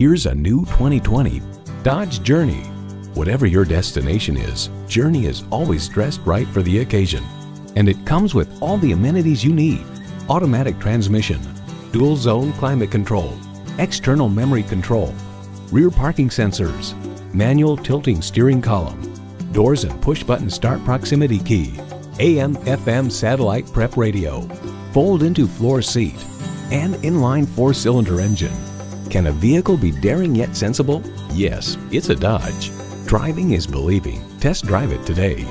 Here's a new 2020 Dodge Journey. Whatever your destination is, Journey is always dressed right for the occasion. And it comes with all the amenities you need. Automatic transmission, dual zone climate control, external memory control, rear parking sensors, manual tilting steering column, doors and push button start proximity key, AM FM satellite prep radio, fold into floor seat, and inline four cylinder engine. Can a vehicle be daring yet sensible? Yes, it's a Dodge. Driving is believing. Test drive it today.